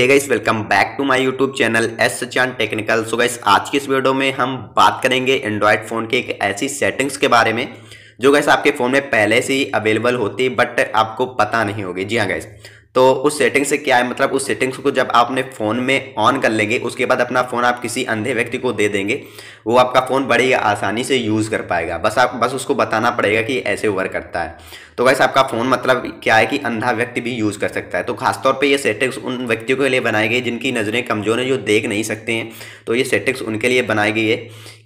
Hey guys welcome back to my YouTube channel S Sachan technical so guys आज की इस video में हम बात करेंगे एंड्रॉयड फ़ोन के एक ऐसी सेटिंग्स के बारे में, जो गाइस आपके फ़ोन में पहले से ही अवेलेबल होती बट आपको पता नहीं होगी। जी हाँ गाइस तो उस सेटिंग से क्या है? मतलब उस सेटिंग्स को जब आप अपने फ़ोन में ऑन कर लेंगे, उसके बाद अपना फ़ोन आप किसी अंधे व्यक्ति को दे देंगे वो आपका फ़ोन बड़ी आसानी से यूज़ कर पाएगा। बस आप, बस उसको बताना पड़ेगा कि ऐसे वर्क करता है। तो वैसे आपका फ़ोन मतलब क्या है कि अंधा व्यक्ति भी यूज़ कर सकता है। तो खासतौर पे ये सेटिंग्स उन व्यक्तियों के लिए बनाई गई जिनकी नज़रें कमज़ोर हैं, जो देख नहीं सकते हैं। तो ये सेटिंग्स उनके लिए बनाई गई है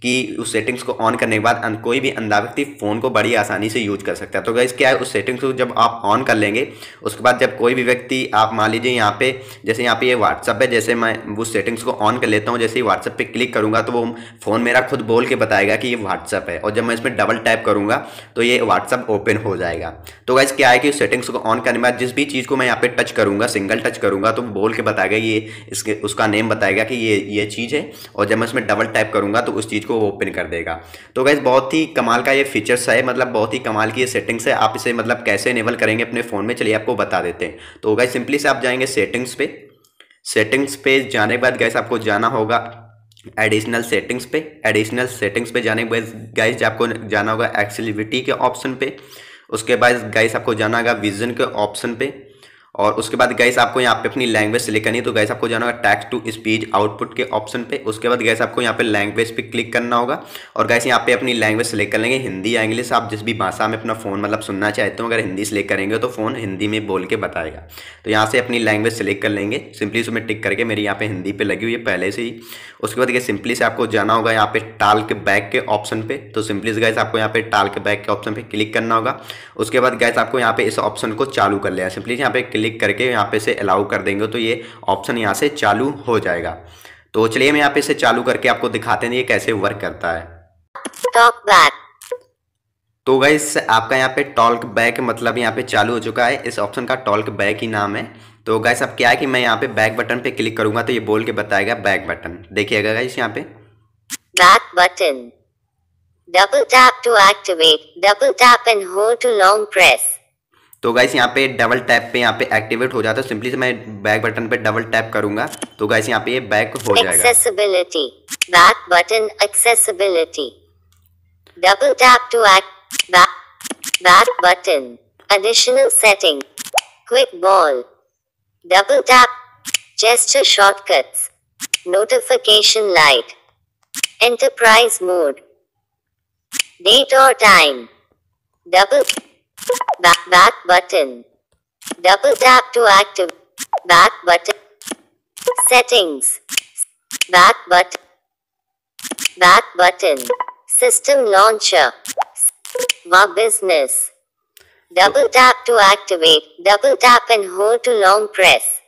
कि उस सेटिंग्स को ऑन करने के बाद कोई भी अंधा व्यक्ति फ़ोन को बड़ी आसानी से यूज़ कर सकता है। तो गैस क्या है उस सेटिंग्स को जब आप ऑन कर लेंगे, उसके बाद जब कोई भी व्यक्ति, आप मान लीजिए यहाँ पे, जैसे यहाँ पे ये व्हाट्सअप है, जैसे मैं उस सेटिंग्स को ऑन कर लेता हूँ, जैसे ही व्हाट्सअप पे क्लिक करूँगा तो वो फ़ोन मेरा खुद बोल के बताएगा कि ये व्हाट्सअप है और जब मैं इसमें डबल टैप करूँगा तो ये व्हाट्सअप ओपन हो जाएगा। तो गैस क्या है कि सेटिंग्स को ऑन करने के बाद जिस भी चीज़ को मैं यहाँ पे टच करूँगा सिंगल टच करूँगा तो बोल के बताएगा ये इसके, उसका नेम बताएगा कि ये ये चीज़ है और जब मैं इसमें डबल टैप करूँगा तो उस चीज़ को ओपन कर देगा। तो गैस बहुत ही कमाल का ये फीचर्स है मतलब बहुत ही कमाल की ये सेटिंग्स है। आप इसे मतलब कैसे इनेबल करेंगे अपने फ़ोन में, चलिए आपको बता देते हैं। तो गैस सिंपली से आप जाएँगे सेटिंग्स पे। सेटिंग्स पे जाने के बाद गैस आपको जाना होगा एडिशनल सेटिंग्स पे एडिशनल सेटिंग्स पे जाने के बाद गाइस आपको जाना होगा एक्सेलिविटी के ऑप्शन पे, उसके बाद गाइस आपको जाना होगा विजन के ऑप्शन पे। और उसके बाद गैस आपको यहाँ पे अपनी लैंग्वेज सिलेक्ट करनी है तो गैस आपको जाना होगा टैक्स टू स्पीच आउटपुट के ऑप्शन पे। उसके बाद गैस आपको यहाँ पे लैंग्वेज पे क्लिक करना होगा। और गैस यहाँ पे अपनी लैंग्वेज सेलेक्ट कर लेंगे हिंदी या इंग्लिश आप जिस भी भाषा में अपना फ़ोन मतलब सुनना चाहते हो, अगर हिंदी सेलेक्ट करेंगे तो फ़ोन हिंदी में बोल के बताएगा। तो यहाँ से अपनी लैंग्वेज सेलेक्ट कर लेंगे। सिंपली उसमें टिक करके मेरी यहाँ पे हिंदी पे लगी हुई है पहले से ही। उसके बाद गैस सिंपली से आपको जाना होगा यहाँ पे टाल के बैक के ऑप्शन पे। तो सिंपली से गैस आपको यहाँ पे टाल के बैक के ऑप्शन पे क्लिक करना होगा। उसके बाद गैस आपको यहाँ पे इस ऑप्शन को चालू कर लिया सिंपली यहाँ पे क्लिक करके यहाँ पे से अलाउ कर देंगे तो ये ऑप्शन यहाँ से चालू हो जाएगा। तो चलिए हम यहाँ पे से चालू करके आपको दिखाते हैं ये कैसे वर्क करता है। तो गाइस आपका यहाँ पे टॉल्क बैक मतलब यहाँ पे चालू हो चुका है। इस ऑप्शन का टॉल्क बैक ही नाम है। तो गाइस अब क्या है कि मैं यहाँ पे बैक बटन पे क्लिक करूँगा तो ये बोल के बताएगा बैक बटन देखिएगा गाइस यहाँ पे। Back button double tap to activate double tap and hold to long press तो गाइस यहाँ पे डबल टैप पे यहाँ पे एक्टिवेट हो जाता है। सिंपली से मैं बैक बटन पे डबल टैप करूँगा। तो गाइस यहाँ पे ये बैक हो जाएगा। Accessibility back button accessibility double tap to back button additional setting quick ball double tap gesture shortcuts. Notification light. Enterprise mode. Date or time. Double Back, back button. Double tap to active. Back button. Settings. Back button. Back button. System launcher. My business. Double tap to activate. Double tap and hold to long press.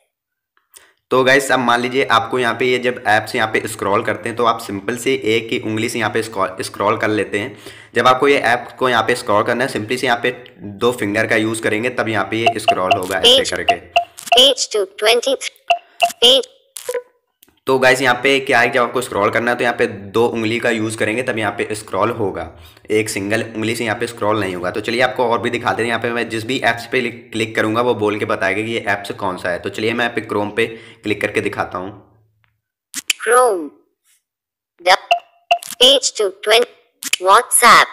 तो guys अब मान लीजिए आपको यहाँ पे ये जब app से यहाँ पे स्क्रॉल करते हैं तो आप सिंपल से एक ही उंगली से यहाँ पे स्क्रॉल कर लेते हैं। जब आपको ये ऐप को यहाँ पे स्क्रॉल करना है सिंपली से यहाँ पे दो फिंगर का यूज़ करेंगे तब यहाँ पे ये स्क्रॉल होगा ऐसे करके। पेज टू ट्वेंटी तो गाइस यहाँ पे क्या है जब आपको स्क्रॉल करना है तो यहाँ पे दो उंगली का यूज़ करेंगे, तब यहाँ पे स्क्रॉल होगा। एक सिंगल उंगली से यहाँ पे स्क्रॉल नहीं होगा। तो चलिए आपको और भी दिखा दें यहाँ पे मैं जिस भी ऐप्स पे क्लिक करूँगा, वो बोल के बताएगा कि ये ऐप्स कौन सा है। तो चलिए मैं यहाँ क्रोम पे क्लिक करके दिखाता हूँ। Chrome WhatsApp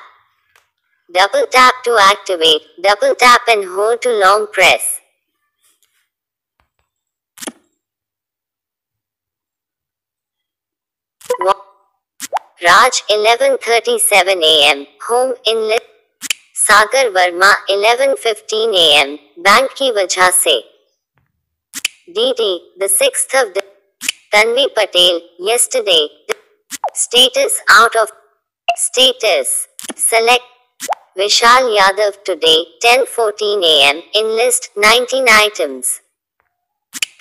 double tap to activate double tap and hold to long press Raj 11:37 a.m. Home in Sagar Verma 11:15 a.m. Bank की वजह से DD the 6th of Tanvi Patel yesterday status out of status select Vishal Yadav today 10:14 a.m. in list 19 items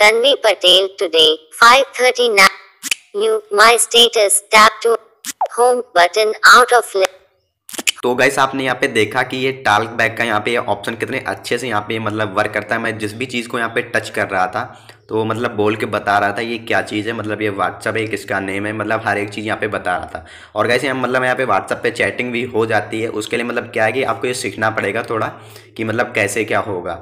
Tanvi Patel today 5:39 You my status tap to home button out of तो guys आपने यहाँ पे देखा कि ये talc back का यहाँ पे ऑप्शन कितने अच्छे से यहाँ पे मतलब वर्क करता है। मैं जिस भी चीज़ को यहाँ पे टच कर रहा था तो मतलब बोल के बता रहा था, ये क्या चीज़ है? मतलब ये व्हाट्सअप है, किसका नेम है? मतलब हर एक चीज़ यहाँ पे बता रहा था। और गैसे यहाँ मतलब यहाँ पे व्हाट्सअप पे चैटिंग भी हो जाती है। उसके लिए मतलब क्या है कि आपको ये सीखना पड़ेगा थोड़ा कि मतलब कैसे क्या होगा।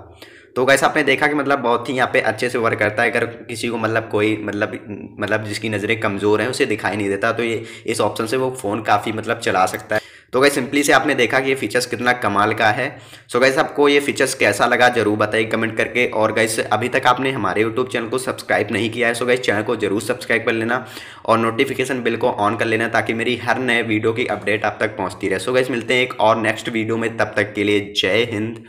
तो कैसे आपने देखा कि मतलब बहुत ही यहाँ पे अच्छे से वर्क करता है। अगर किसी को मतलब कोई मतलब मतलब जिसकी नज़रें कमज़ोर हैं, उसे दिखाई नहीं देता तो ये, इस ऑप्शन से वो फ़ोन काफ़ी मतलब चला सकता है। तो गैस सिंपली से आपने देखा कि ये फीचर्स कितना कमाल का है। सो गैस आपको ये फीचर्स कैसा लगा ज़रूर बताइए कमेंट करके। और गैस अभी तक आपने हमारे यूट्यूब चैनल को सब्सक्राइब नहीं किया है सो गैस चैनल को ज़रूर सब्सक्राइब कर लेना और नोटिफिकेशन बिल को ऑन कर लेना ताकि मेरी हर नए वीडियो की अपडेट आप तक पहुँचती रहे। सो गैस मिलते हैं एक और नेक्स्ट वीडियो में। तब तक के लिए जय हिंद।